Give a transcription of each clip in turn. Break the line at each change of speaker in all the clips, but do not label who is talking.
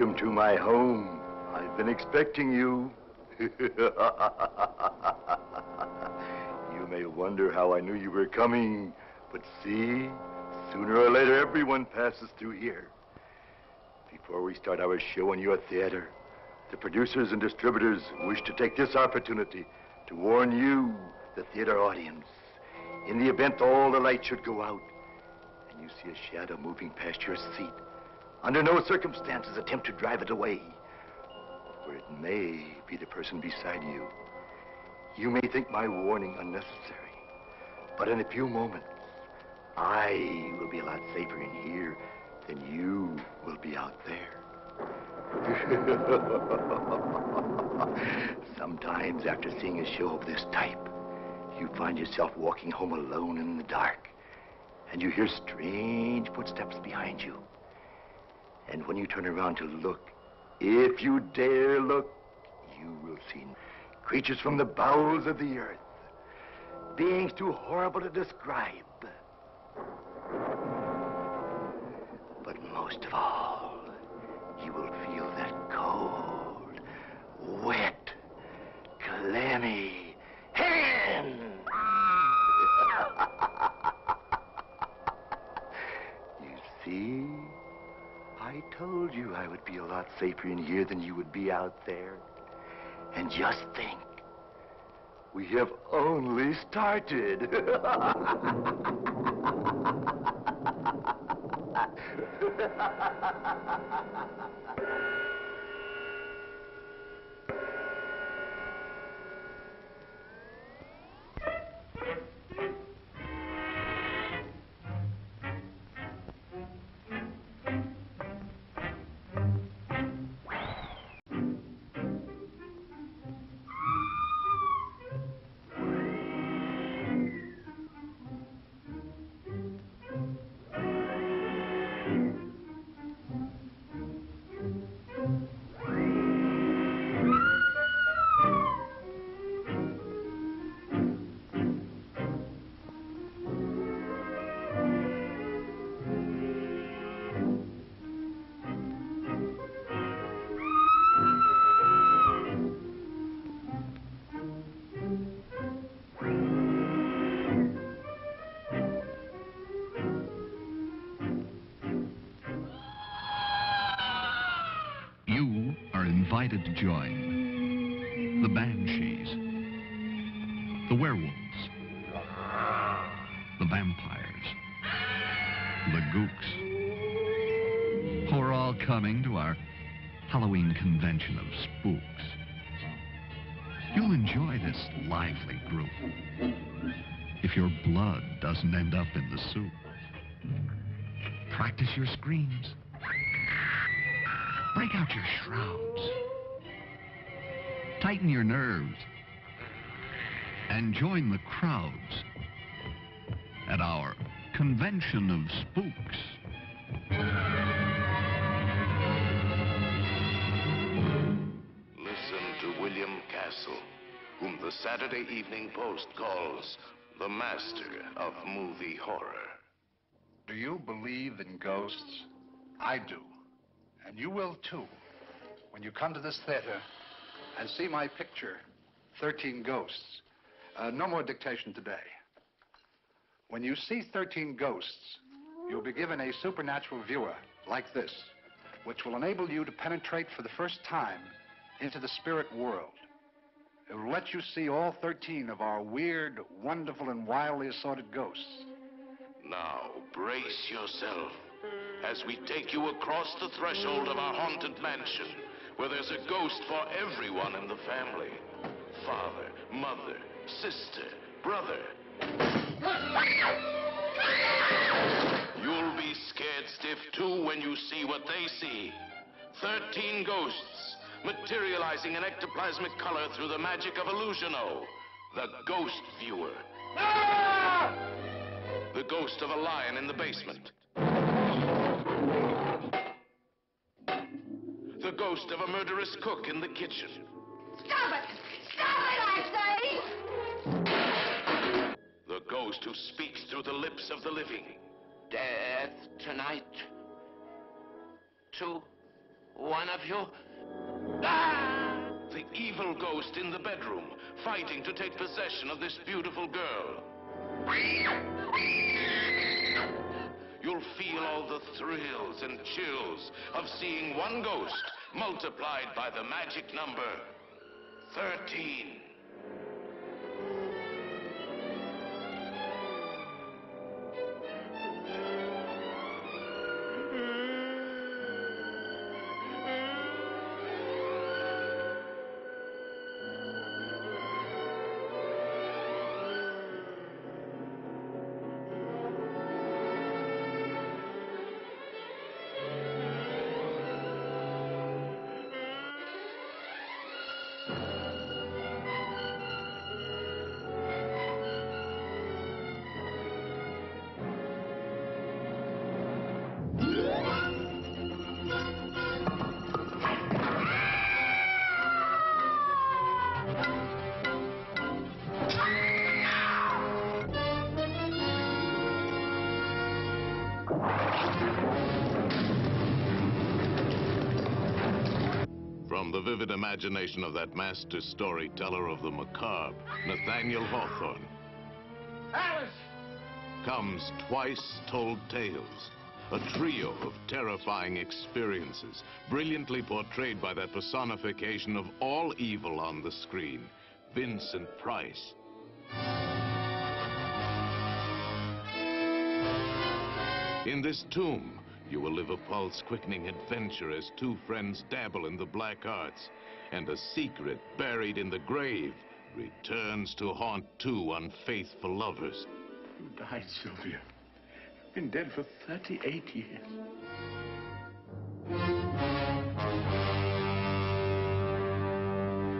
Welcome to my home. I've been expecting you. you may wonder how I knew you were coming, but see, sooner or later everyone passes through here. Before we start our show in your theater, the producers and distributors wish to take this opportunity to warn you, the theater audience, in the event all the lights should go out and you see a shadow moving past your seat, under no circumstances attempt to drive it away, for it may be the person beside you. You may think my warning unnecessary, but in a few moments, I will be a lot safer in here than you will be out there. Sometimes after seeing a show of this type, you find yourself walking home alone in the dark, and you hear strange footsteps behind you. And when you turn around to look, if you dare look, you will see creatures from the bowels of the earth, beings too horrible to describe. But most of all, you will feel that cold, wet, clammy hand. you see? I told you I would be a lot safer in here than you would be out there. And just think, we have only started.
the werewolves, the vampires, the gooks, who are all coming to our Halloween convention of spooks. You'll enjoy this lively group if your blood doesn't end up in the soup. Practice your screams. Break out your shrouds. Tighten your nerves. And join the crowds at our convention of spooks.
Listen to William Castle, whom the Saturday Evening Post calls the master of movie horror.
Do you believe in ghosts? I do. And you will too. When you come to this theater and see my picture, 13 Ghosts. Uh, no more dictation today. When you see 13 ghosts, you'll be given a supernatural viewer like this, which will enable you to penetrate for the first time into the spirit world. It will let you see all 13 of our weird, wonderful, and wildly assorted ghosts.
Now, brace yourself as we take you across the threshold of our haunted mansion, where there's a ghost for everyone in the family father, mother, sister, brother. You'll be scared stiff too when you see what they see. Thirteen ghosts materializing in ectoplasmic color through the magic of Illusion-O, the ghost viewer. The ghost of a lion in the basement. The ghost of a murderous cook in the kitchen.
Stop it! Stop it,
ghost who speaks through the lips of the living. Death tonight. To
One of you? Ah! The evil ghost in the bedroom, fighting to take possession of this beautiful girl. You'll feel all the thrills and chills of seeing one ghost multiplied by the magic number 13. From the vivid imagination of that master storyteller of the macabre, Nathaniel Hawthorne,
Alice!
comes Twice Told Tales, a trio of terrifying experiences, brilliantly portrayed by that personification of all evil on the screen, Vincent Price. In this tomb, you will live a pulse-quickening adventure as two friends dabble in the black arts, and a secret buried in the grave returns to haunt two unfaithful lovers.
You died, Sylvia. Been dead for 38 years.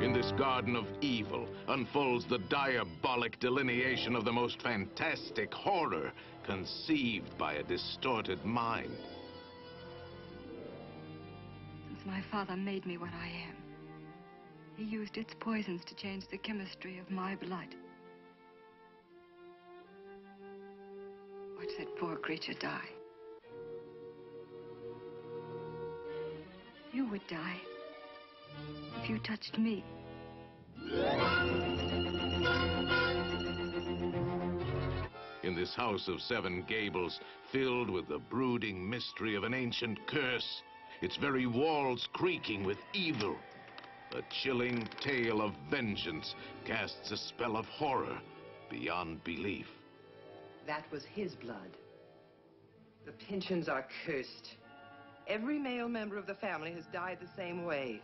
In this garden of evil unfolds the diabolic delineation of the most fantastic horror conceived by a distorted mind.
My father made me what I am, he used its poisons to change the chemistry of my blood. Watch that poor creature die. You would die if you touched me.
In this house of seven gables, filled with the brooding mystery of an ancient curse, its very walls creaking with evil, a chilling tale of vengeance casts a spell of horror beyond belief.
That was his blood. The Pyncheons are cursed. Every male member of the family has died the same way.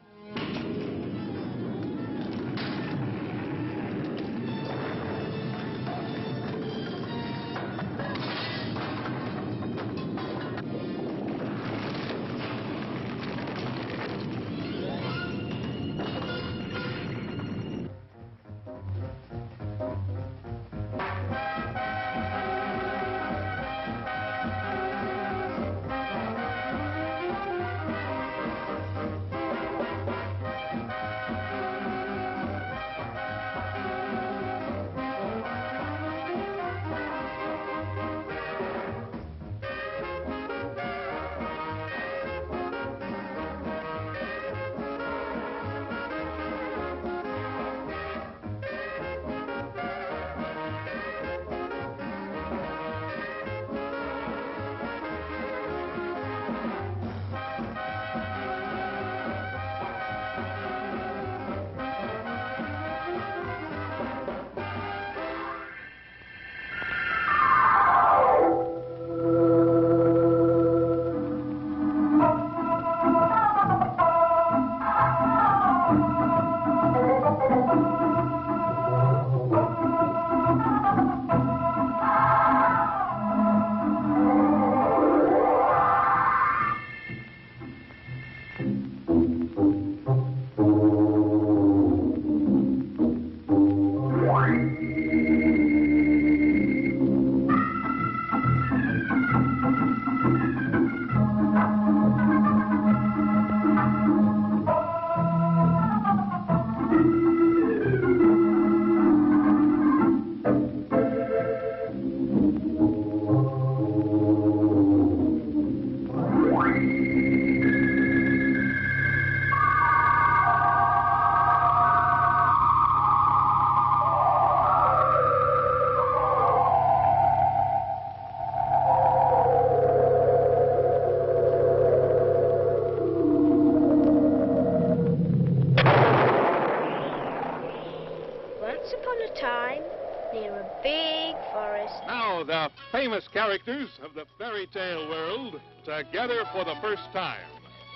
Characters of the fairy tale world together for the first time.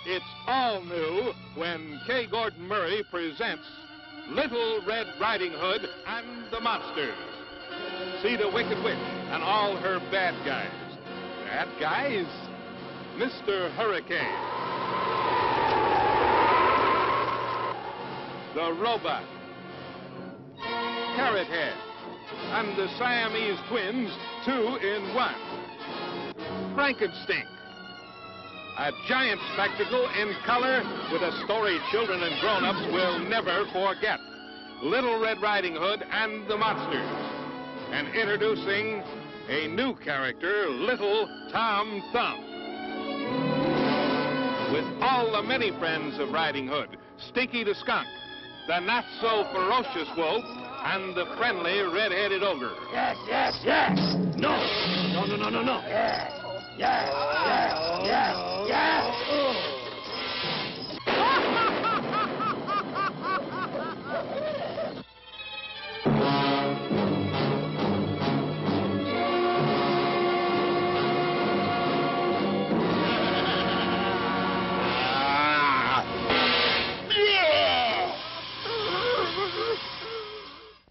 It's all new when K. Gordon Murray presents Little Red Riding Hood and the Monsters. See the Wicked Witch and all her bad guys. Bad guys? Mr. Hurricane. The Robot. Carrot Head. And the Siamese twins, two in one. Frankenstein. A giant spectacle in color with a story children and grown-ups will never forget. Little Red Riding Hood and the Monsters. And introducing a new character, Little Tom Thumb. With all the many friends of Riding Hood, Stinky the Skunk, the not-so-ferocious wolf, and the friendly red-headed ogre.
Yes, yes, yes. No. No, no, no, no, no. Yes. Yes, yes, yes, yes.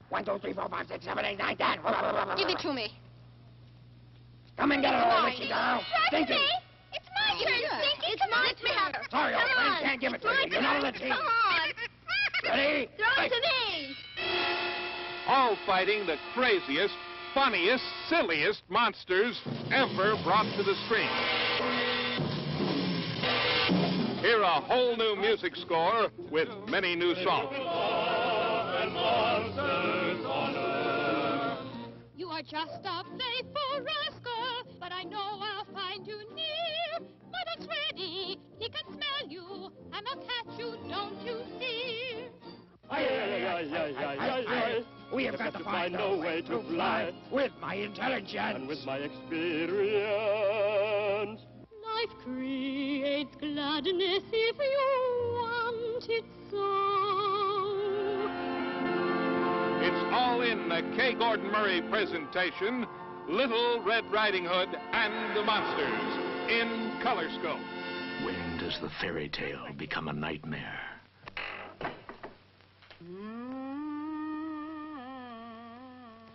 One, two, three, four, five, six, seven, eight, nine, ten.
Give it to me.
Come and get it, old
Come on.
witchy girl. Stinky.
It's my turn, Stinky. It's my
Let me
turn.
Sorry, old
Come
friend, can't give it to you.
my
You're not on the team.
Come on.
Ready?
Throw
Fight.
it to me.
all fighting the craziest, funniest, silliest monsters ever brought to the screen. Hear a whole new music score with many new songs.
You are just a playful rascal, but I know I'll find you near. Little Freddy, he can smell you, and I'll catch you, don't you fear.
Aye, aye, aye, aye, aye, aye, aye. We have got to find a way to fly with my intelligence and with my experience.
Life creates gladness if you want it so.
It's all in the K. Gordon Murray presentation Little Red Riding Hood and the Monsters in Color Scope.
When does the fairy tale become a nightmare?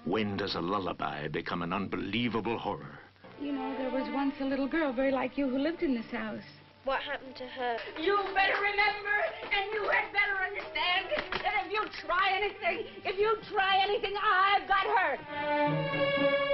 When does a lullaby become an unbelievable horror?
You know, there was once a little girl very like you who lived in this house.
What happened to her?
You better remember, and you had better understand, that if you try anything, if you try anything, I've got her.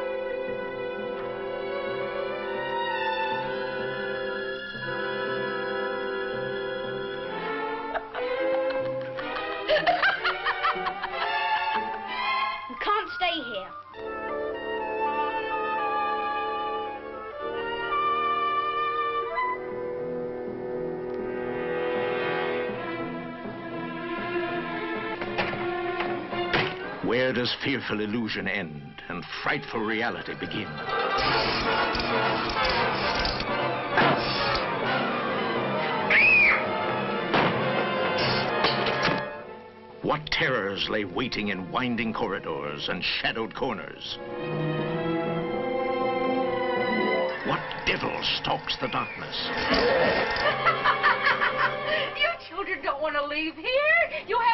Where does fearful illusion end and frightful reality begin? What terrors lay waiting in winding corridors and shadowed corners? What devil stalks the darkness?
you children don't want to leave here. You have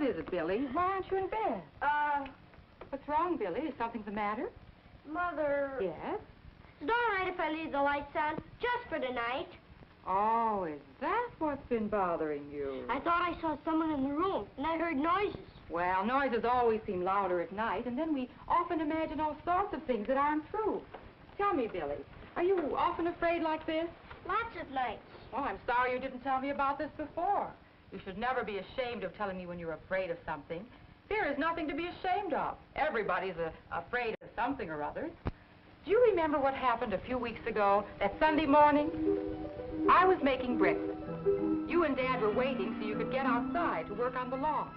What is it, Billy? Why aren't you in bed?
Uh,
What's wrong, Billy? Is something the matter?
Mother.
Yes?
Is it all right if I leave the lights on just for tonight?
Oh, is that what's been bothering you?
I thought I saw someone in the room, and I heard noises.
Well, noises always seem louder at night, and then we often imagine all sorts of things that aren't true. Tell me, Billy, are you often afraid like this?
Lots of nights.
Oh, I'm sorry you didn't tell me about this before. You should never be ashamed of telling me when you're afraid of something. Fear is nothing to be ashamed of. Everybody's a, afraid of something or other. Do you remember what happened a few weeks ago, that Sunday morning? I was making breakfast. You and Dad were waiting so you could get outside to work on the lawn.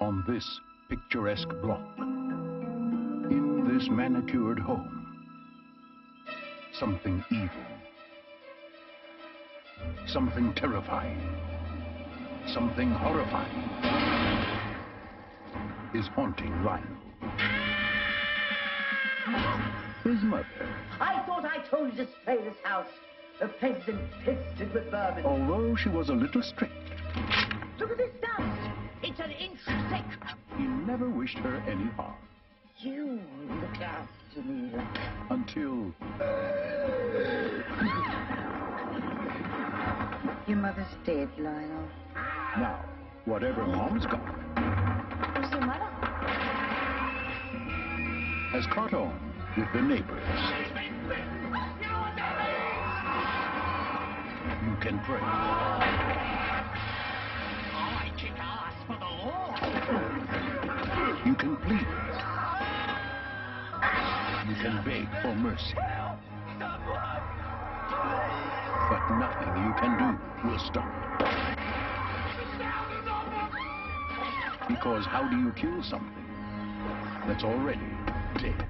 On this picturesque block, in this manicured home, something evil, something terrifying, something horrifying is haunting Ryan. His mother,
I thought I told you to spray this house. The place is infested with vermin.
although she was a little strict,
Look at this dust. It's an inch thick.
he never wished her any harm
You look after me like
until
Your mother's dead, Lionel.
now, whatever Mom's got
Who's your mother?
has caught on with the neighbors. You can pray.
I kick ass for the law.
You can plead. You can beg for mercy. But nothing you can do will stop it. Because how do you kill something that's already dead?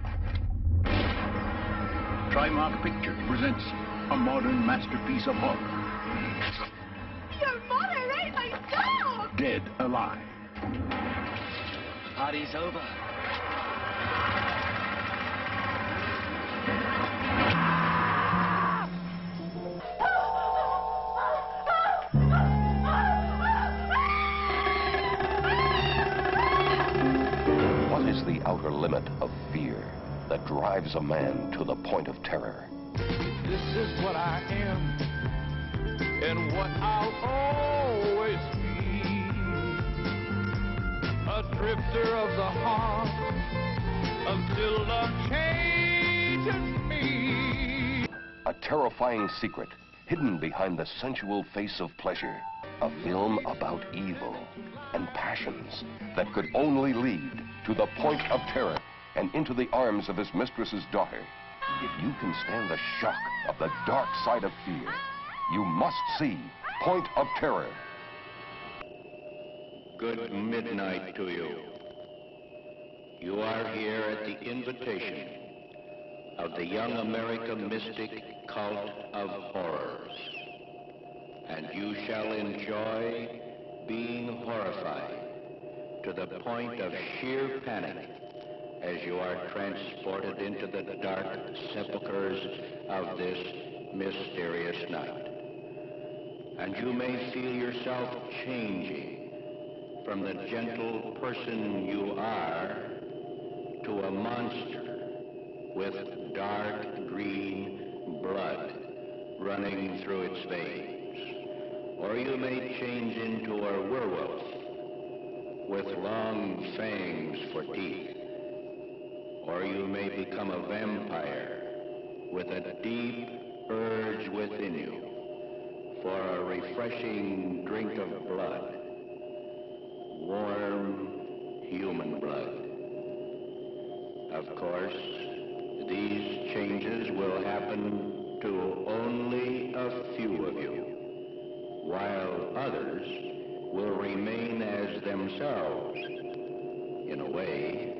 Trimark Pictures presents a modern masterpiece of horror,
Your mother ate eh, my dog!
Dead Alive.
Party's over.
Limit of fear that drives a man to the point of terror?
This is what I am and what I'll always be. A drifter of the heart until love changes me.
A terrifying secret hidden behind the sensual face of pleasure. A film about evil and passions that could only lead to the point of terror and into the arms of his mistress's daughter. If you can stand the shock of the dark side of fear, you must see Point of Terror.
Good midnight to you. You are here at the invitation of the Young American Mystic Cult of Horrors. And you shall enjoy being horrified to the point of sheer panic as you are transported into the dark sepulchres of this mysterious night. And you may feel yourself changing from the gentle person you are to a monster with dark green blood running through its veins. Or you may change into a werewolf with long fangs for teeth. Or you may become a vampire with a deep urge within you for a refreshing drink of blood. Warm human blood. Of course, these changes will happen to only a few of you, while others will remain as themselves, in a way,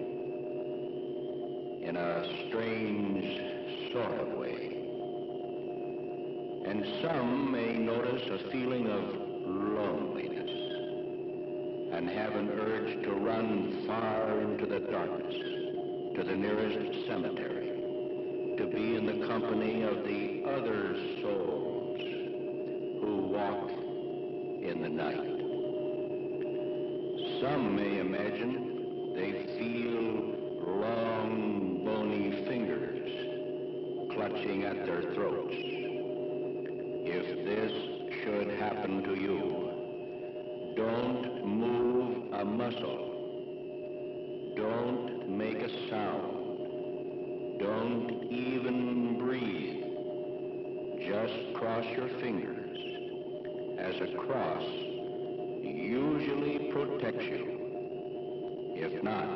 in a strange sort of way. And some may notice a feeling of loneliness and have an urge to run far into the darkness, to the nearest cemetery, to be in the company of the other souls who walk in the night. Some may imagine they feel long, bony fingers clutching at their throats. If this should happen to you, don't move a muscle. Don't make a sound. Don't even breathe. Just cross your fingers, as a cross protects you. If not,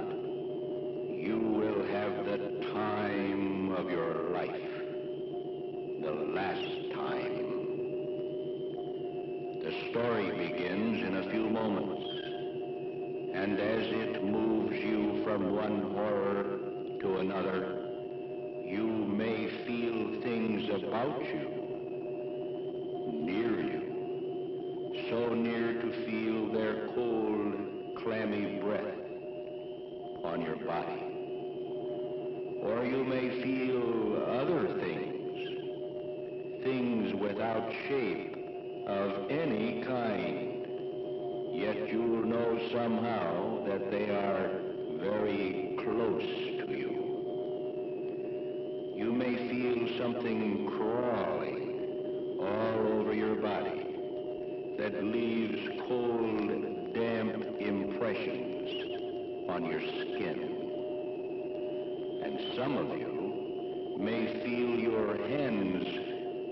some of you may feel your hands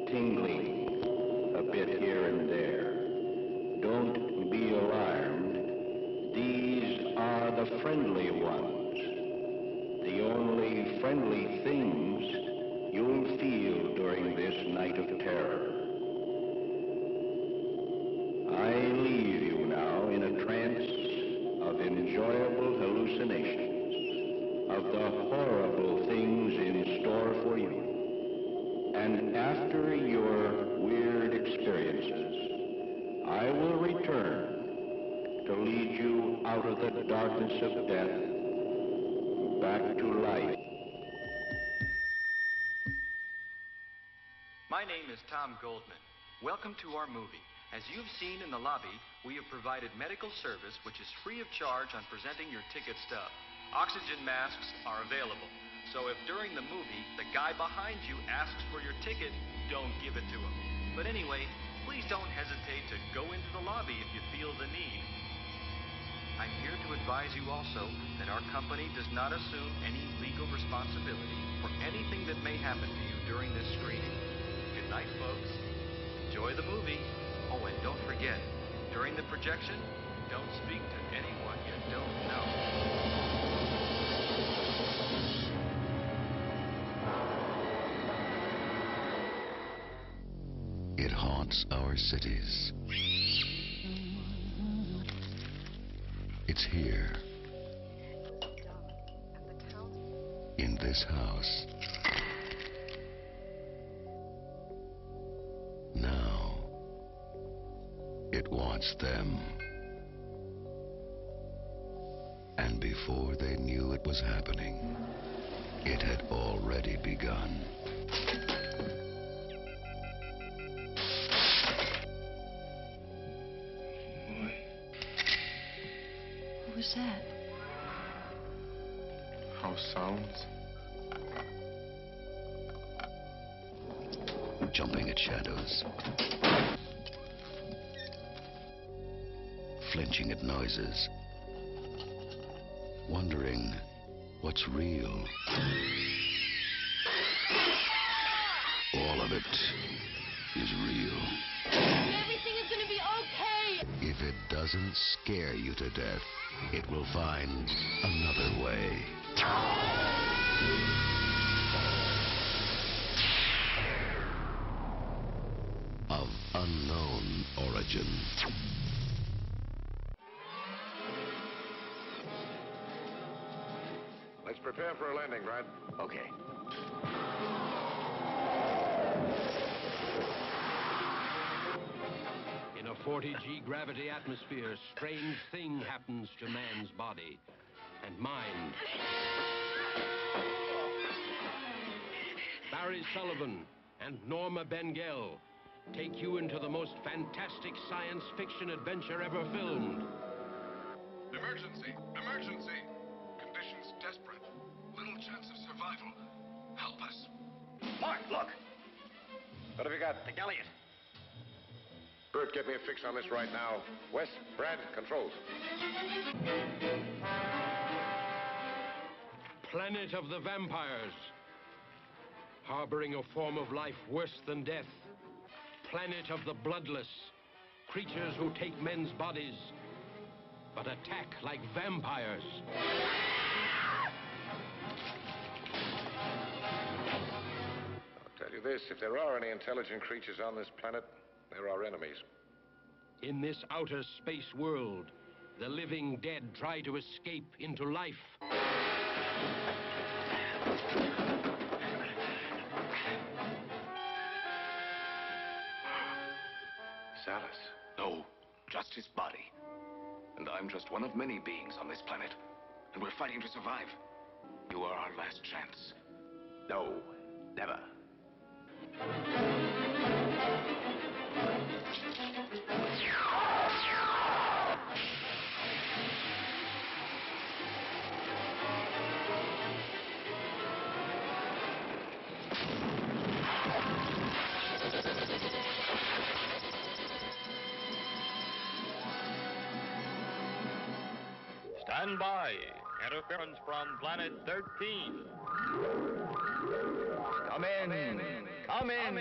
tingling a bit here and there. Don't be alarmed. These are the friendly ones. The only friendly things you'll feel during this night of terror. I leave you now in a trance of enjoyable hallucinations of the horrible things in store for you. And after your weird experiences, I will return to lead you out of the darkness of death back to life.
My name is Tom Goldman. Welcome to our movie. As you've seen in the lobby, we have provided medical service which is free of charge on presenting your ticket stub. Oxygen masks are available. So if during the movie the guy behind you asks for your ticket, don't give it to him. But anyway, please don't hesitate to go into the lobby if you feel the need. I'm here to advise you also that our company does not assume any legal responsibility for anything that may happen to you during this screening. Good night, folks. Enjoy the movie. Oh, and don't forget, during the projection, don't speak to anyone you don't know.
Haunts our cities. It's here. In this house. Now, it wants them. And before they knew it was happening, it had already begun.
Was that?
House sounds.
Jumping at shadows. Flinching at noises. Wondering what's real. All of it is real.
Everything is gonna be okay.
If it doesn't scare you to death, it will find another way. Of unknown origin.
Let's prepare for a landing, Brad.
Okay.
40G gravity atmosphere, strange thing happens to man's body and mind. Barry Sullivan and Norma Bengell take you into the most fantastic science fiction adventure ever filmed.
Emergency! Emergency! Conditions desperate. Little chance of survival. Help us.
Mark, look!
What have you got?
The Galliot.
Bert, get me a fix on this right now. Wes, Brad, controls.
Planet of the vampires. Harboring a form of life worse than death. Planet of the bloodless. Creatures who take men's bodies, but attack like vampires.
I'll tell you this, if there are any intelligent creatures on this planet, they're our enemies.
In this outer space world, the living dead try to escape into life.
Alice? No, just his body. And I'm just one of many beings on this planet. And we're fighting to survive. You are our last chance.
No, never.
Stand by. Interference from Planet 13.
Come in. Come in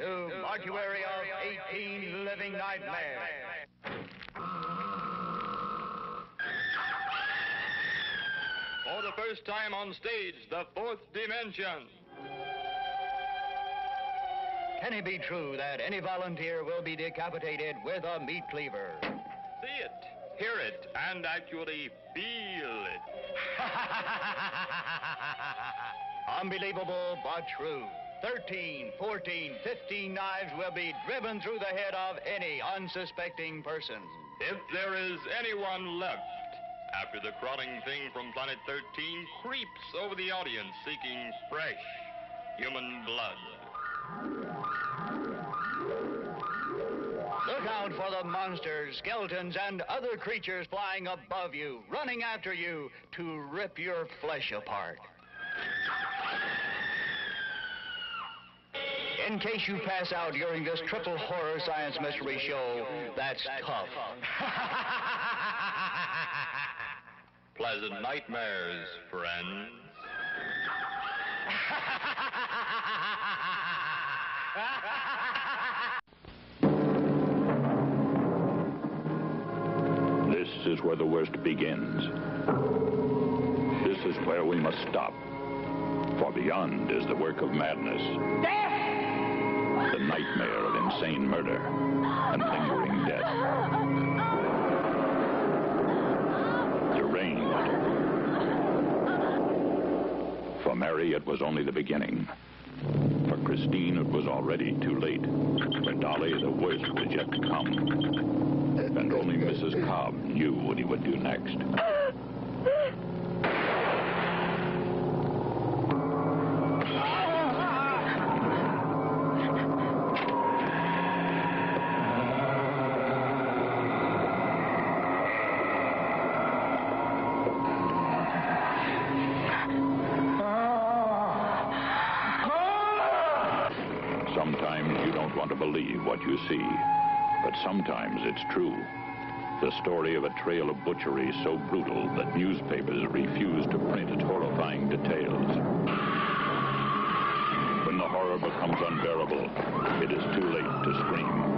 to mortuary of 18 living nightmares.
For the first time on stage, the fourth dimension.
Can it be true that any volunteer will be decapitated with a meat cleaver?
See it, hear it, and actually feel it.
Unbelievable but true. 13, 14, 15 knives will be driven through the head of any unsuspecting person.
If there is anyone left, after the crawling thing from Planet 13 creeps over the audience seeking fresh human blood.
Out for the monsters, skeletons, and other creatures flying above you, running after you to rip your flesh apart. In case you pass out during this triple horror science mystery show, that's tough.
Pleasant nightmares, friends.
This is where the worst begins. This is where we must stop. For beyond is the work of madness. Death! The nightmare of insane murder and lingering death. Deranged. For Mary, it was only the beginning. For Christine, it was already too late. For Dolly, the worst was yet to come. And only Mrs. Cobb knew what he would do next. Sometimes you don't want to believe what you see, sometimes it's true. The story of a trail of butchery so brutal that newspapers refuse to print its horrifying details. When the horror becomes unbearable, it is too late to scream.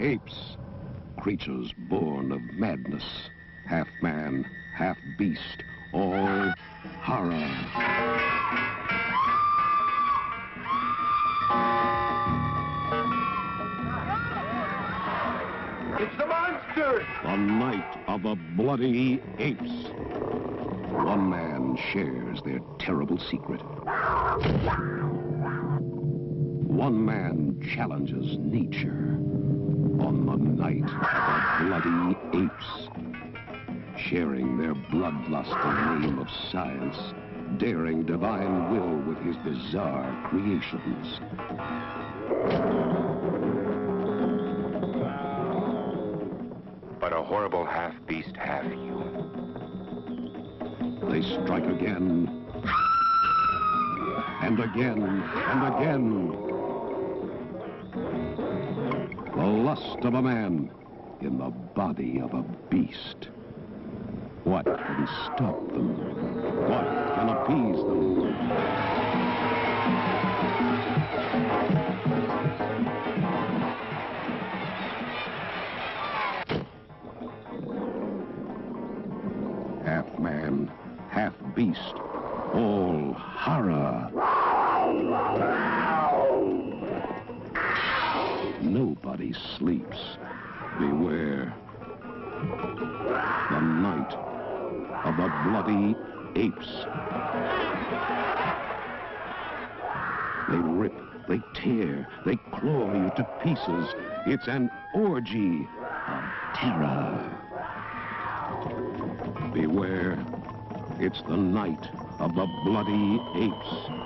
Apes. Creatures born of madness, half man, half beast, all horror.
It's the monster!
The night of the bloody apes. One man shares their terrible secret. One man challenges nature on the night of the bloody apes, sharing their bloodlust in the name of science, daring divine will with his bizarre creations.
But a horrible half-beast, half-human.
They strike again, and again, and again. The lust of a man in the body of a beast. What can stop them? What can appease them? Beware. The night of the bloody apes. They rip, they tear, they claw you to pieces. It's an orgy of terror. Beware, it's the night of the bloody apes.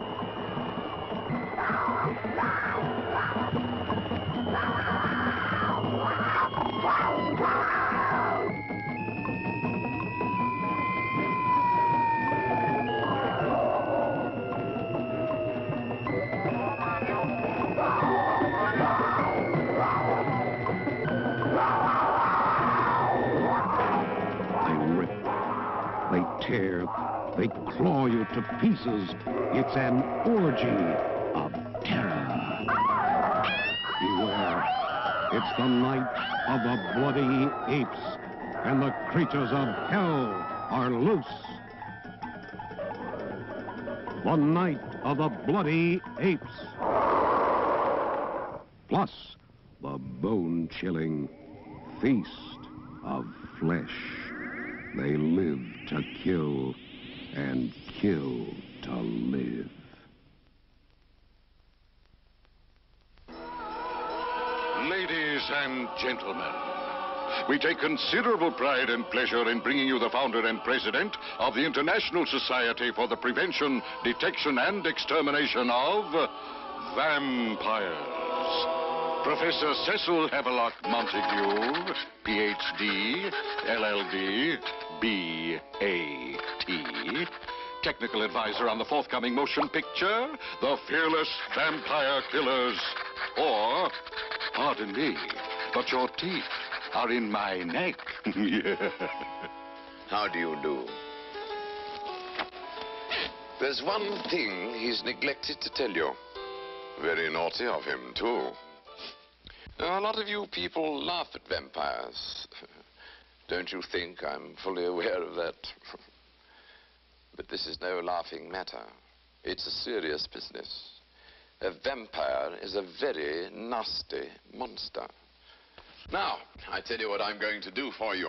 They they claw you to pieces. It's an orgy of terror. Beware, it's the night of the bloody apes, and the creatures of hell are loose. The night of the bloody apes. Plus, the bone-chilling feast of flesh. They live to kill and kill to live.
Ladies and gentlemen, we take considerable pride and pleasure in bringing you the founder and president of the International Society for the Prevention, Detection, and Extermination of Vampires. Professor Cecil Havelock Montague, PhD, LLD, B.A.T., technical advisor on the forthcoming motion picture, The Fearless Vampire Killers, or, pardon me, but your teeth are in my neck.
How do you do? There's one thing he's neglected to tell you. Very naughty of him, too. A lot of you people laugh at vampires. Don't you think I'm fully aware of that? but this is no laughing matter. It's a serious business. A vampire is a very nasty monster. Now, I tell you what I'm going to do for you.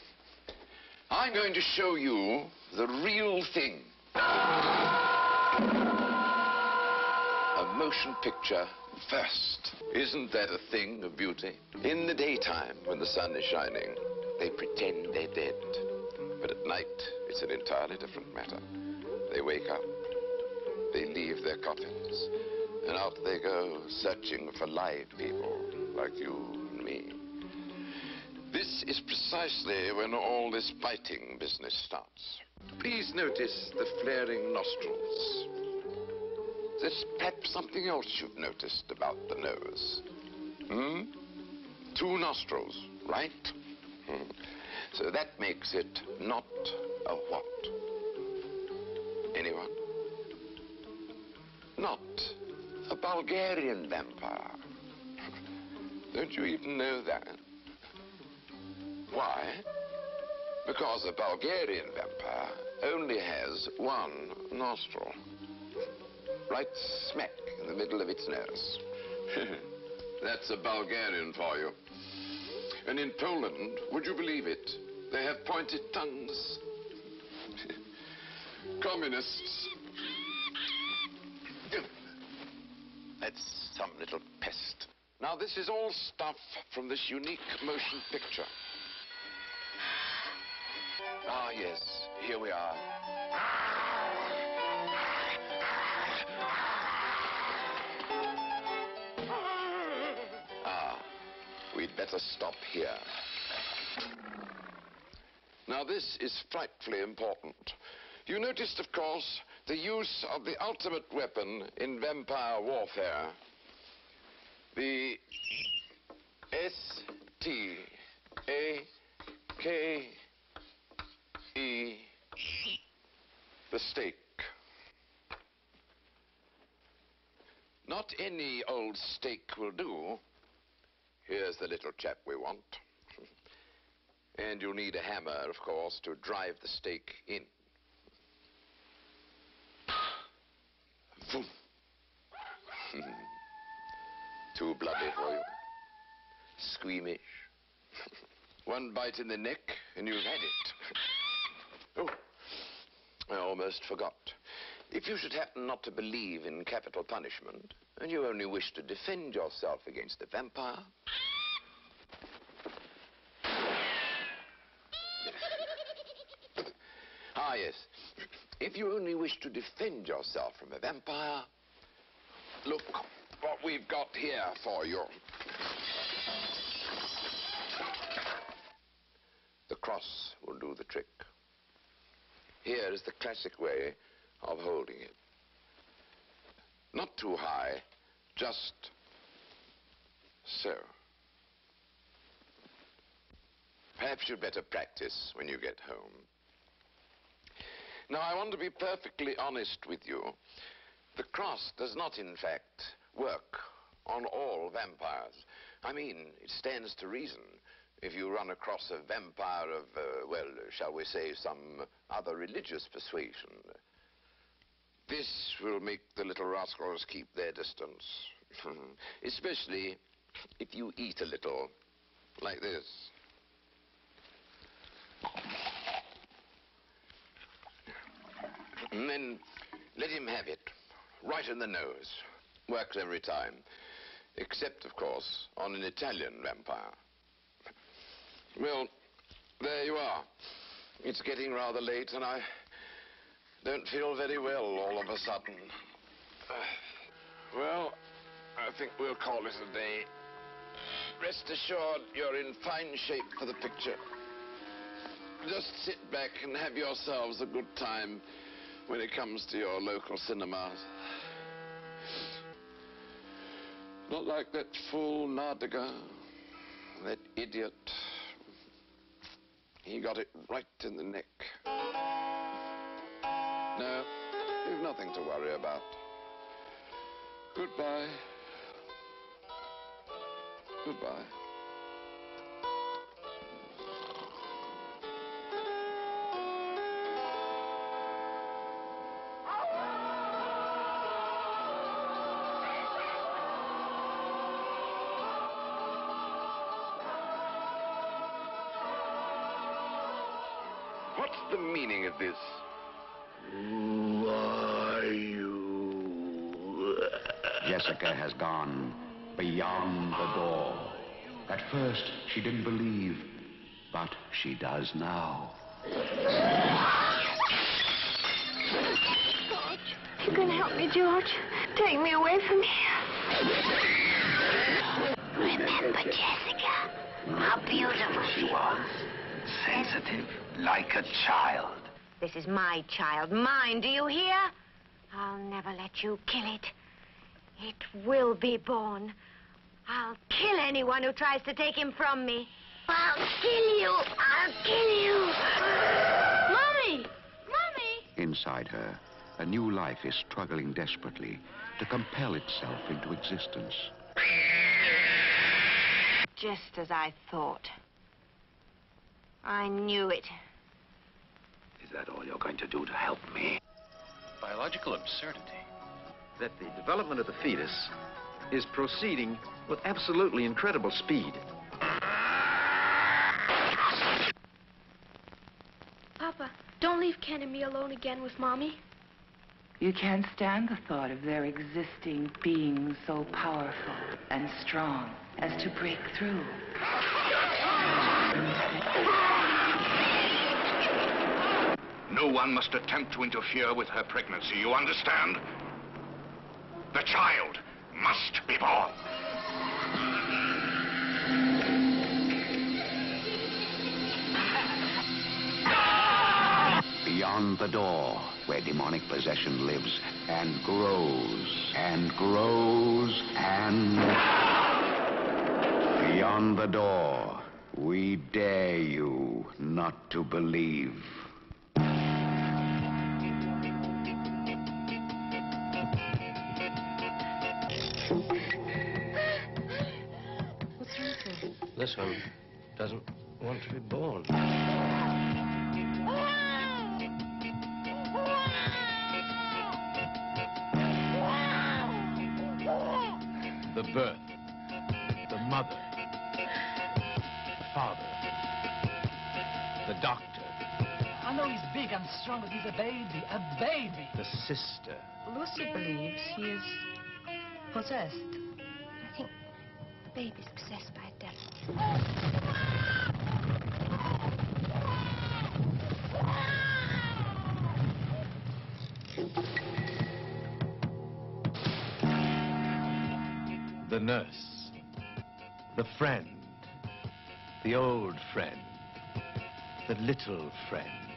I'm going to show you the real thing. A motion picture first. Isn't that a thing of beauty? In the daytime, when the sun is shining, they pretend they're dead. But at night, it's an entirely different matter. They wake up, they leave their coffins, and out they go, searching for live people like you and me. This is precisely when all this fighting business starts. Please notice the flaring nostrils. There's perhaps something else you've noticed about the nose. Hmm? Two nostrils, right? Hmm. So that makes it not a what? Anyone? Not a Bulgarian vampire. Don't you even know that? Why? Because a Bulgarian vampire only has one nostril. Right smack in the middle of its nose. That's a Bulgarian for you. And in Poland, would you believe it? They have pointed tongues. Communists. That's some little pest. Now, this is all stuff from this unique motion picture. Ah, yes, here we are. Better stop here. Now, this is frightfully important. You noticed, of course, the use of the ultimate weapon in vampire warfare. The S T A K E, the stake. Not any old stake will do. Here's the little chap we want. And you'll need a hammer, of course, to drive the stake in. Too bloody for you. Squeamish. One bite in the neck, and you've had it. oh, I almost forgot. If you should happen not to believe in capital punishment, and you only wish to defend yourself against a vampire, Ah, yes. If you only wish to defend yourself from a vampire, look what we've got here for you. The cross will do the trick. Here is the classic way of holding it. Not too high, just so. Perhaps you'd better practice when you get home. Now, I want to be perfectly honest with you. The cross does not, in fact, work on all vampires. I mean, it stands to reason. If you run across a vampire of, uh, well, shall we say, some other religious persuasion, this will make the little rascals keep their distance. Especially if you eat a little, like this. And then let him have it. Right in the nose. Works every time. Except, of course, on an Italian vampire. Well, there you are. It's getting rather late, and I don't feel very well all of a sudden. well, I think we'll call it a day. Rest assured, you're in fine shape for the picture. Just sit back and have yourselves a good time when it comes to your local cinemas. Not like that fool Nadiga, that idiot. He got it right in the neck. No, you've nothing to worry about. Goodbye. Goodbye. What's the meaning of this?
Jessica has gone beyond the door. At first, she didn't believe, but she does now.
George, You can help me, George. Take me away from here.
Remember Jessica, how beautiful she was. Sensitive, like a child.
This is my child. Mine, do you hear? I'll never let you kill it. It will be born. I'll kill anyone who tries to take him from me.
I'll kill you. I'll kill you.
Mommy! Mommy!
Inside her, a new life is struggling desperately to compel itself into existence.
Just as I thought. I knew it.
Is that all you're going to do to help me?
Biological absurdity. That the development of the fetus is proceeding with absolutely incredible speed.
Papa, don't leave Ken and me alone again with Mommy.
You can't stand the thought of their existing being so powerful and strong as to break through.
No one must attempt to interfere with her pregnancy, you understand? The child must be born.
Beyond the door, where demonic possession lives and grows and grows and... Beyond the door, we dare you not to believe.
This one doesn't want to be born.
The birth, the mother, the father, the doctor,
I know he's big and strong, but he's a baby, a baby.
the sister.
Lucy believes he is possessed.
I think the baby's possessed by a devil.
The nurse, the friend, the old friend, the little friend.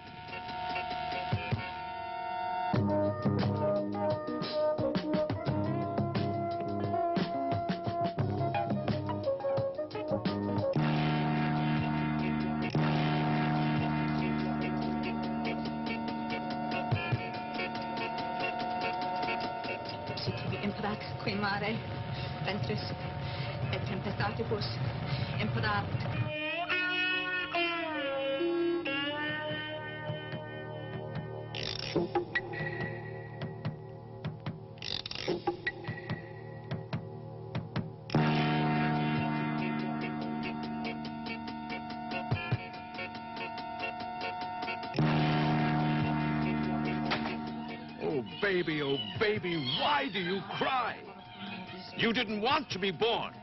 Didn't want to be born,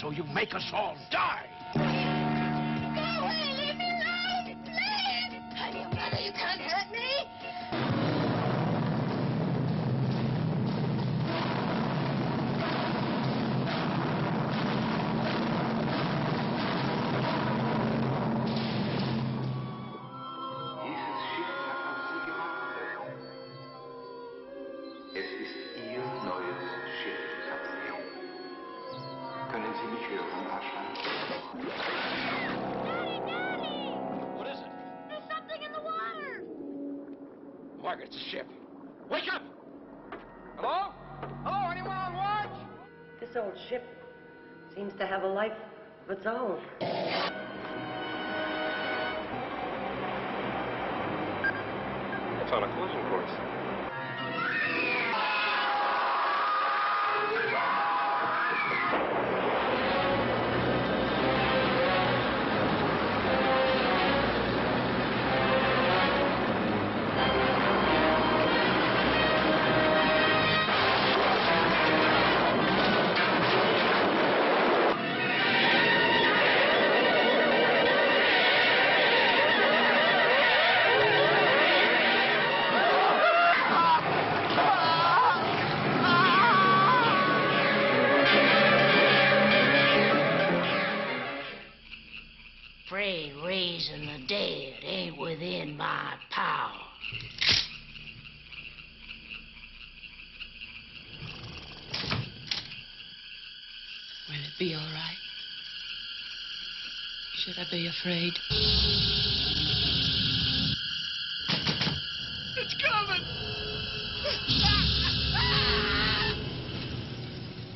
so you make us all die.
On
a
collision course.
Should I be afraid?
It's coming!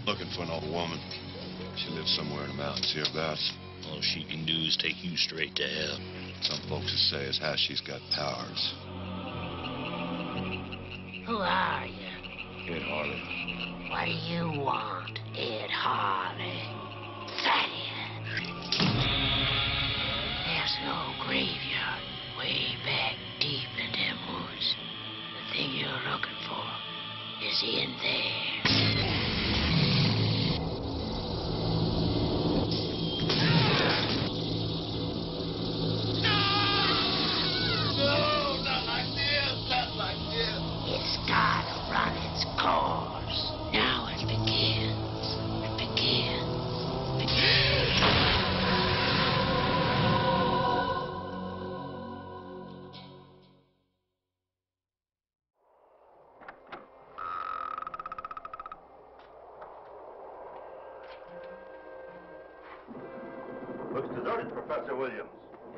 Looking for an old woman. She lives somewhere in the mountains hereabouts.
All she can do is take you straight to hell.
Some folks would say is how she's got powers.
Who are you?
Ed Harley.
What do you want, Ed Harley? There's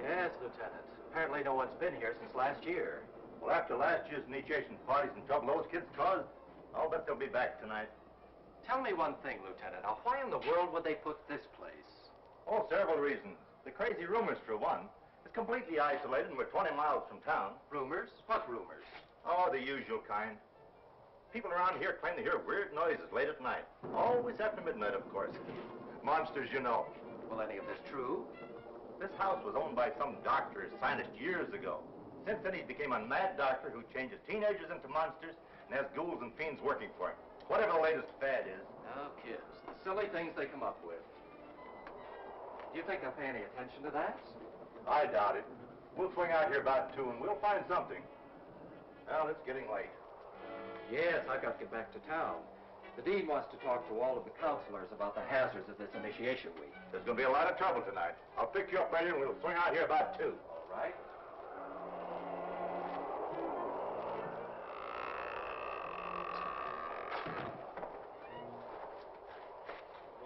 Yes, Lieutenant. Apparently no one's been here since last year.
Well, after last year's initiation parties and trouble those kids caused, I'll bet they'll be back tonight.
Tell me one thing, Lieutenant. Now, why in the world would they put this place?
Oh, several reasons. The crazy rumors, for one. It's completely isolated and we're 20 miles from town.
Rumors? What rumors?
Oh, the usual kind. People around here claim to hear weird noises late at night. Always after midnight, of course. Monsters, you know.
Well, any of this true?
This house was owned by some doctor, scientist, years ago. Since then, he became a mad doctor who changes teenagers into monsters and has ghouls and fiends working for him. Whatever the latest fad is.
Now, kids, the silly things they come up with. Do you think they'll pay any attention to that?
I doubt it. We'll swing out here about two and we'll find something. Well, it's getting late.
Yes, I've got to get back to town. The dean wants to talk to all of the counselors about the hazards of this initiation week.
There's going to be a lot of trouble tonight. I'll pick you up later and we'll swing out here about two.
All right.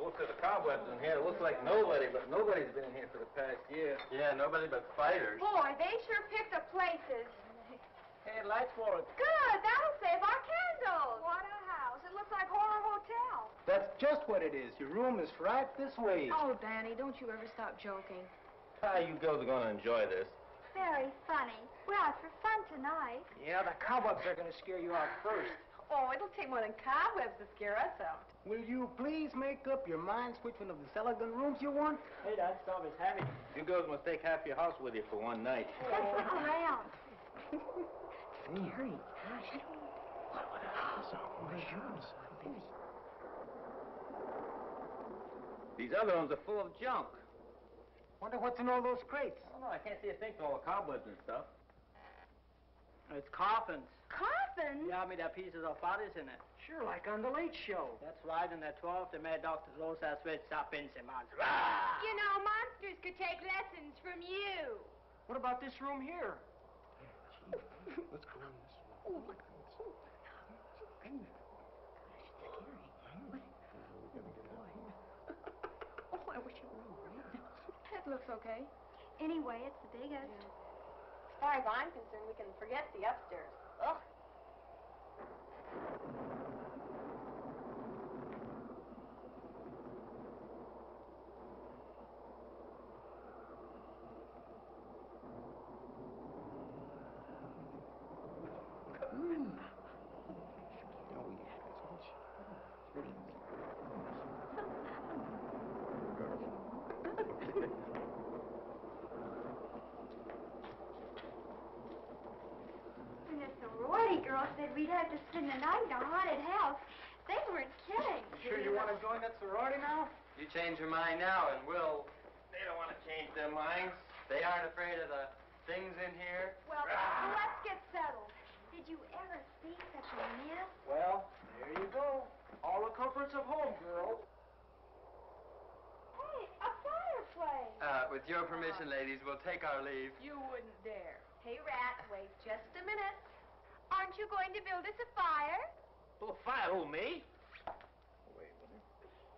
Look at the cobwebs in here. It looks like nobody, but nobody's been in here for the past year. Yeah, nobody but fighters.
Boy, they sure picked the places.
Hey, lights for it.
Good, that'll save our candles. What a house. It looks like Horror Hotel.
That's just what it is. Your room is right this way.
Oh, Danny, don't you ever stop joking.
Ah, you girls are going to enjoy this.
Very funny. We're out for fun tonight.
Yeah, the cobwebs are going to scare you out first.
Oh, it'll take more than cobwebs to scare us out.
Will you please make up your minds which one of the elegant rooms you want?
Hey, that stuff is heavy. You girls must take half your house with you for one night.
Let's look around.
Hurry.
These other ones are full of junk.
Wonder what's in all those crates.
Oh, no, I can't see a thing for all the cobwebs and stuff.
It's coffins.
Coffins?
Yeah, I mean, there are pieces of bodies in it. Sure, like on the Late Show. That's right, and that 12 the mad Dr. Los Aswed Sapins and
You know, monsters could take lessons from you.
What about this room here?
Let's go in this
Oh,
Oh, I wish it were all right. That looks okay.
Anyway, it's the biggest.
As far as I'm concerned, we can forget the upstairs. Ugh.
When the sorority girls said we'd have to spend the night in a haunted house, they weren't kidding.
Sure you want to join that sorority now?
You change your mind now, and we'll. They don't want to change their minds. They aren't afraid of the things in here.
Well, well, let's get settled. Did you ever see such a mess?
Well, there you go. All the comforts of home, girl.
Hey, a fireplace.
Uh, with your permission, ladies, we'll take our leave.
You wouldn't dare. Hey, Rat, wait just a minute. Aren't you going to build us a fire?
Oh, fire, oh, me? Wait a minute.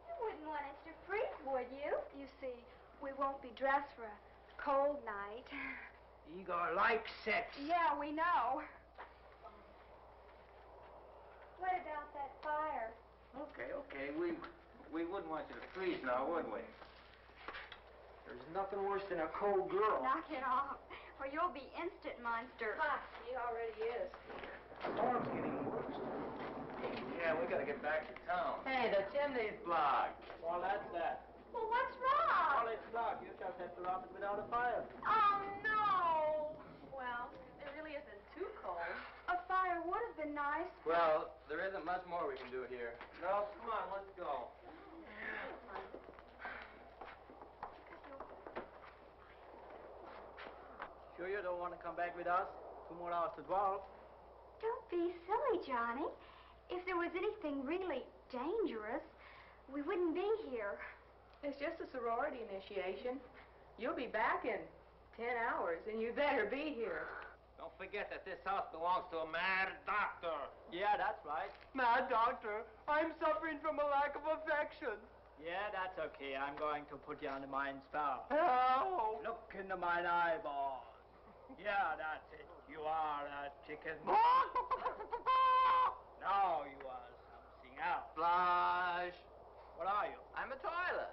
You wouldn't want us to freeze, would you? You see, we won't be dressed for a cold night.
Igor likes sex.
Yeah, we know. What about that fire?
Okay, okay. We we wouldn't want you to freeze now, would we?
There's nothing worse than a cold girl.
Knock it off, or you'll be instant monster.
Ha, he already is.
Storm's getting worse.
Yeah, we gotta get back to town. Hey, the chimney's blocked.
Well, that's that.
Well, what's wrong?
Well, it's blocked. You just have to rob it without a fire.
Oh, no.
Well, it really isn't too cold.
A fire would have been nice.
Well, there isn't much more we can do here. No, come on, let's go.
Sure you don't want to come back with us? Two more hours to dwell.
Don't be silly, Johnny. If there was anything really dangerous, we wouldn't be here.
It's just a sorority initiation. You'll be back in ten hours, and you better be here.
Don't forget that this house belongs to a mad doctor.
Yeah, that's right. Mad doctor, I'm suffering from a lack of affection. Yeah, that's okay. I'm going to put you under mine spell.
Oh.
Look into mine eyeballs. Yeah, that's it. You are a chicken. now you are something else.
Flush.
What are you?
I'm a toilet.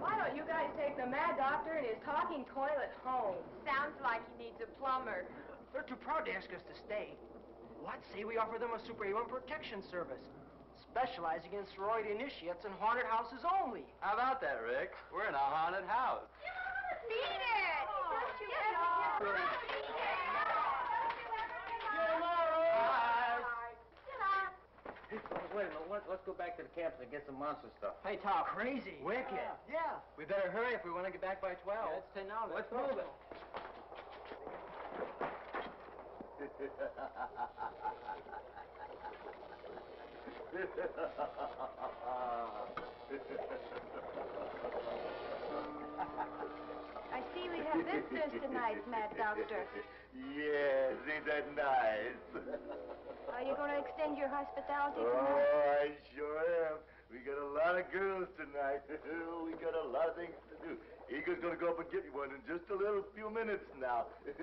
Why don't you guys take the mad doctor and his talking toilet home? Sounds like he needs a plumber.
They're too proud to ask us to stay. What say we offer them a superhuman protection service? Specializing in sorority initiates and haunted houses only.
How about that, Rick? We're in a haunted house.
Beat it! Don't you
Hey, fellas, wait a minute. Let, let's go back to the campus and get some monster stuff.
Hey, Tom.
Crazy. Wicked.
Yeah.
We better hurry if we want to get back by 12.
Yeah, it's 10 now.
Let's move it.
I see we have visitors tonight, Mad Doctor.
yes, ain't that nice?
Are you going to extend your hospitality
oh. I sure am. We got a lot of girls tonight. we got a lot of things to do. Eagle's gonna go up and get you one in just a little few minutes now.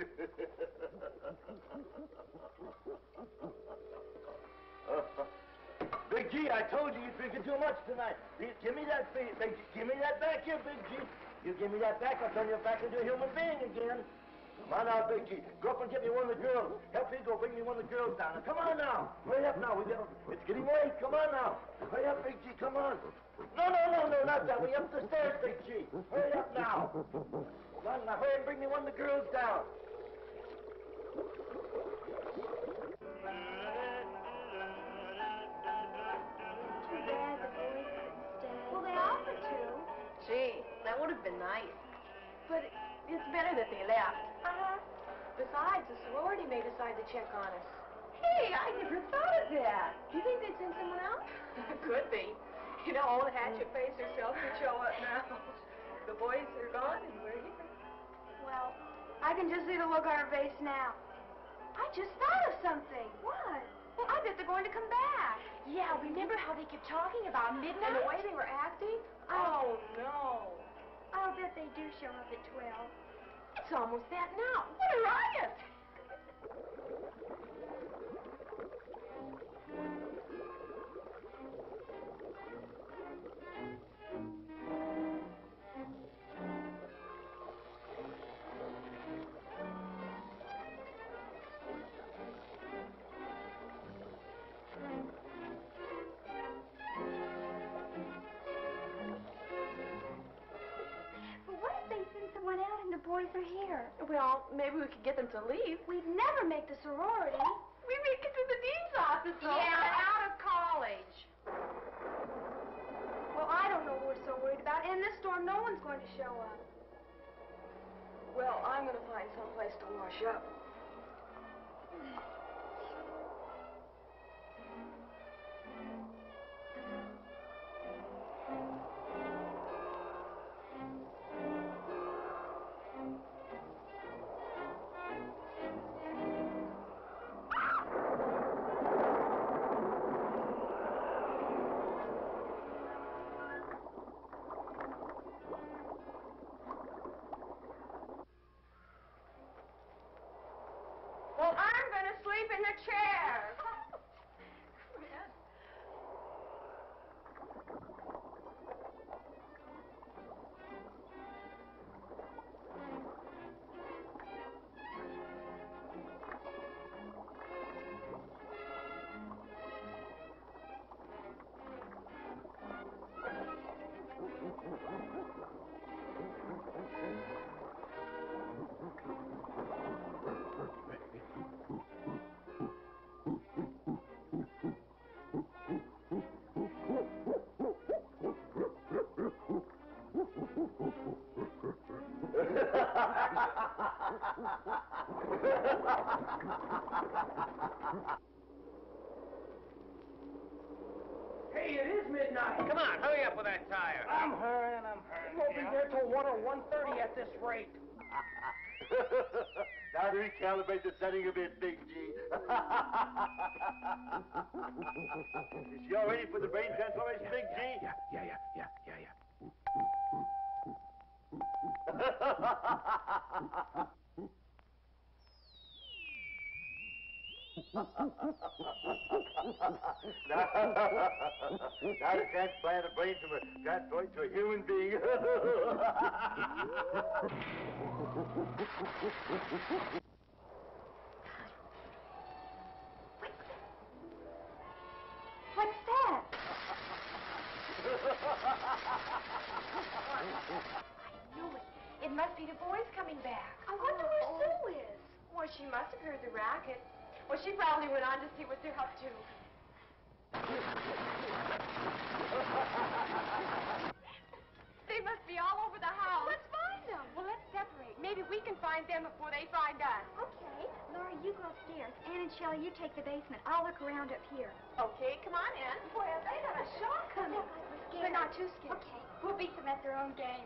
Big G, I told you you're drinking too much tonight. Give me that, Big G. Give me that back here, Big G. You give me that back, I'll turn you back into a human being again. Come on now, Big G. Go up and get me one of the girls. Help me go bring me one of the girls down. Come on now. Hurry up now. We got It's getting late. Come on now. Hurry up, Big G. Come on. No, no, no, no, not that way. Up the stairs, Big G. Hurry up now. Come on now. Hurry and bring me one of the girls down.
That would have been nice.
But it's better that they left.
Uh-huh. Besides, the sorority may decide to check on us.
Hey, I never thought of that.
Do you think they'd send someone out? Could be. You know, old Hatchet Face herself could show up now. The boys are gone and we're here.
Well, I can just see the look on her face now. I just thought of something. What? Well, I bet they're going to come back.
Yeah, remember how they kept talking about midnight? And the way they were acting? Oh, no.
I'll bet they do show up at 12.
It's almost that now. What a riot!
Boys are here?
Well, maybe we could get them to leave.
We'd never make the sorority.
We make it to the dean's office, though.
Yeah,
out of college.
Well, I don't know what we're so worried about. In this storm, no one's going to show up.
Well, I'm going to find some place to wash up.
in the chair.
Hey, it is midnight.
Come on, hurry up with that tire.
I'm hurrying, I'm hurrying. We'll be there till 1 or 1.30 at this rate.
Now to recalibrate the setting a bit, Big G. Is she all ready for the brain transformation, Big G?
Yeah, yeah, yeah, yeah, yeah, yeah.
now, now to transplant a brain from a transfer to a human being.
What's that?
I knew it. It must be the boys coming back.
I wonder where Sue is.
Well, she must have heard the racket. Well, she probably went on to see what they're up to. they must be all over the house.
Let's find them.
Well, let's separate. Maybe we can find them before they find us.
Okay. Laura, you go upstairs. Ann and Shelley, you take the basement. I'll look around up here.
Okay, come on in.
Boy, they got a show coming.
They're not too scared.
Okay.
We'll beat them at their own game.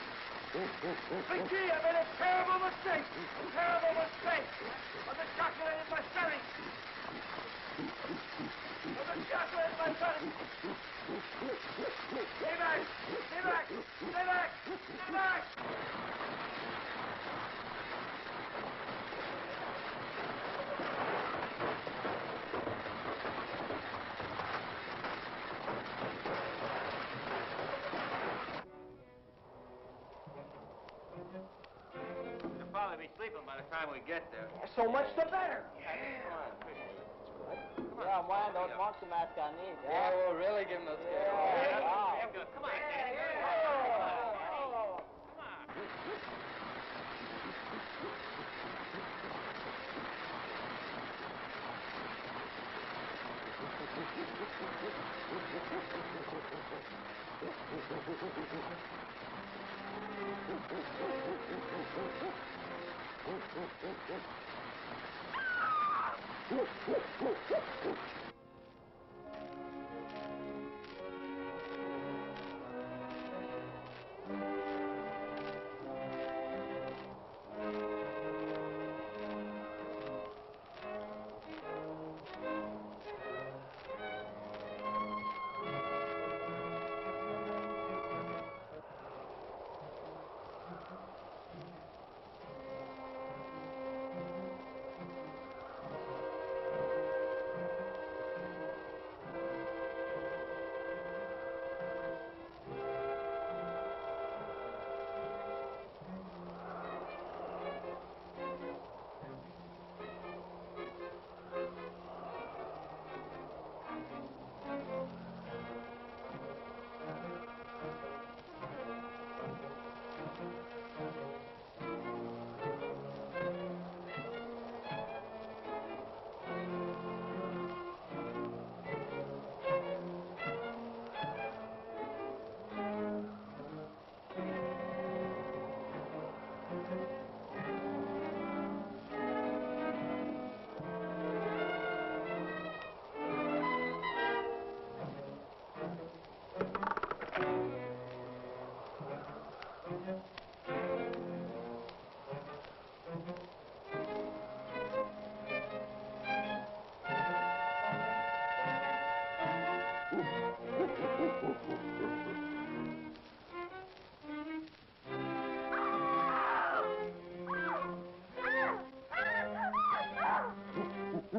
G, I made a terrible mistake. A terrible mistake. Chocolate in my the chocolate in my stomach. Stay back. Stay back. Stay back. Stay back.
going to be sleeping by the time we get there.
So much the better.
Yeah.
Yeah, Juan, those monster masks I need.
Yeah, yeah we'll really give them those.
Yeah. Yeah. Wow.
Come on, Danny.
Come
on. Come on. 嗯嗯嗯嗯。嗯嗯嗯嗯嗯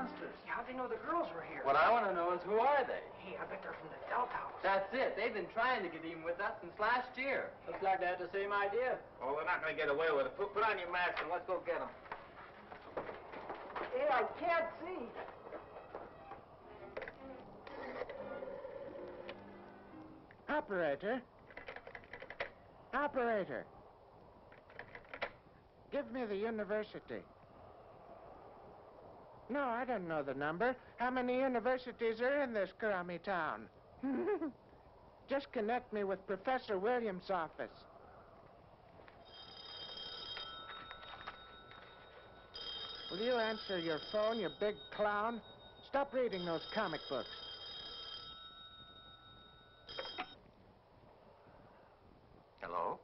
dancers.
Yeah, how'd they know the girls were here?
What I want to know is who are they?
Hey, I bet they're from the Delta House.
That's it. They've been trying to get even with us since last year.
Looks like they had the same idea.
Oh, they're not going to get away with it. Put, put on your mask and let's go get them.
Hey, I can't see.
Operator. Operator. Give me the university. No, I don't know the number. How many universities are in this crummy town? Just connect me with Professor Williams' office. Will you answer your phone, you big clown? Stop reading those comic books.
Hello?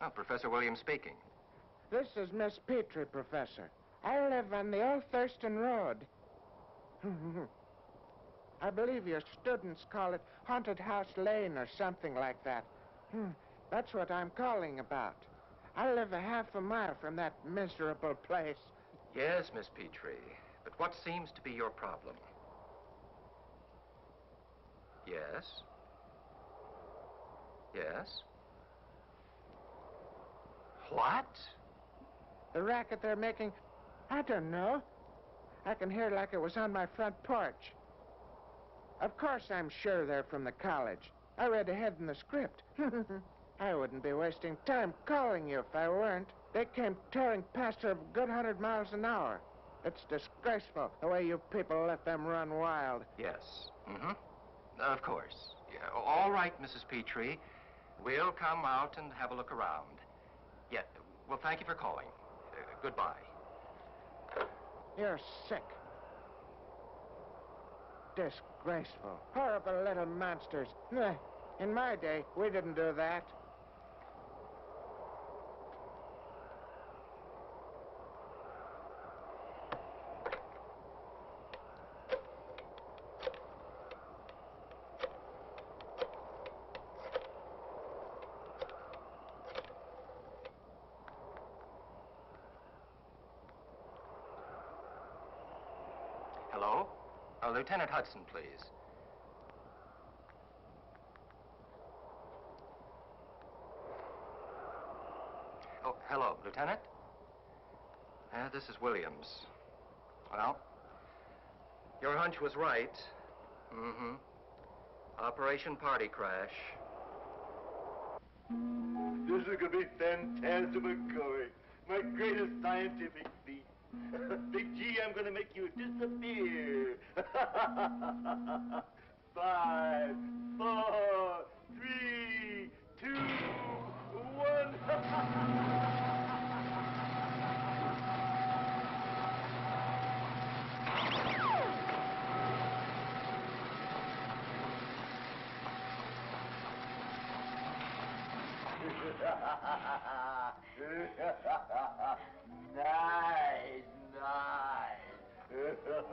Oh, Professor Williams speaking.
This is Miss Petrie, Professor. I live on the Old Thurston Road. I believe your students call it Haunted House Lane or something like that. Hmm, That's what I'm calling about. I live a half a mile from that miserable place.
Yes, Miss Petrie. But what seems to be your problem? Yes? Yes? What?
The racket they're making, I don't know. I can hear like it was on my front porch. Of course, I'm sure they're from the college. I read ahead in the script. I wouldn't be wasting time calling you if I weren't. They came tearing past her a good hundred miles an hour. It's disgraceful the way you people let them run wild.
Yes. Mm-hmm. Of course. Yeah. All right, Mrs. Petrie. We'll come out and have a look around. Yeah. Well, thank you for calling. Uh, goodbye.
You're sick. Disgraceful. Horrible little monsters. In my day, we didn't do that.
Hello? Uh, Lieutenant Hudson, please. Oh, hello, Lieutenant? Uh, this is Williams. Well, your hunch was right. Mm-hmm. Operation Party Crash.
This is gonna be fantastic going. My greatest scientific. Big G, I'm gonna make you disappear. Five, four, three, two, one.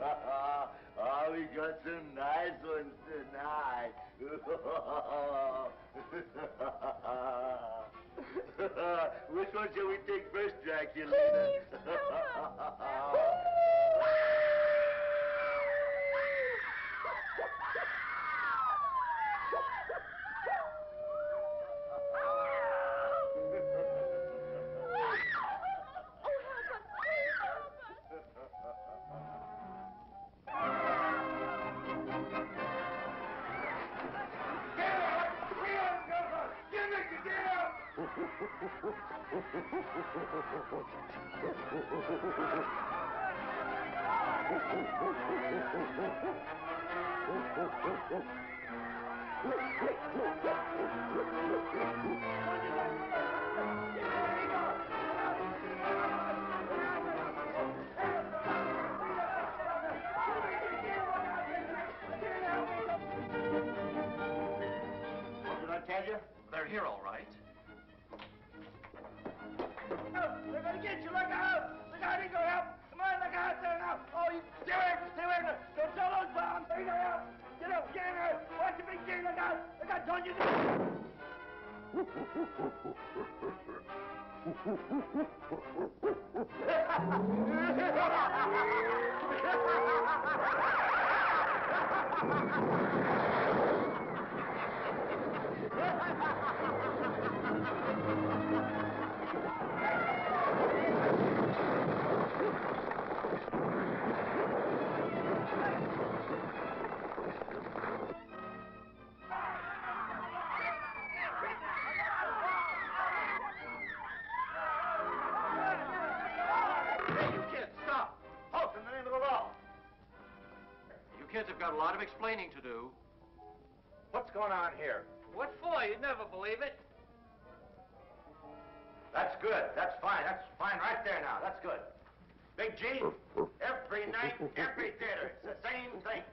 oh, we got some nice ones tonight. Which one shall we take first, Tell you?
They're here, all right.
Gonna get you. Look out! Look out! He go help! Come on, look out there now! Oh, you stay away! Stay away! Don't tell those bombs! He go help! Get up! Get in there! Watch the big G! Look out! Look out! Don't you do Kids
have got a lot of explaining to do.
What's going on here?
What for? You'd never believe it.
That's good. That's fine. That's fine right there now. That's good. Big G, every night, every theater, it's the same thing.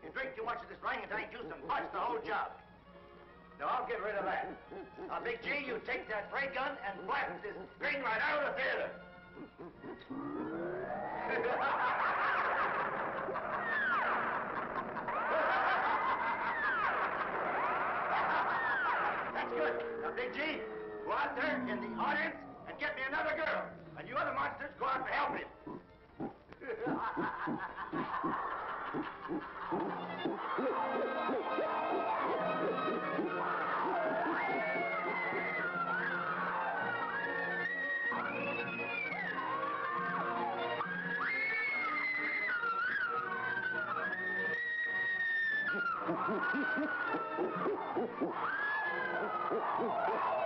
You drink too much of this orangutan juice and bust the whole job. Now, I'll get rid of that. Now, Big G, you take that ray gun and blast this thing right out of the theater. out in the audience and get me another girl. And you other monsters go out and help him.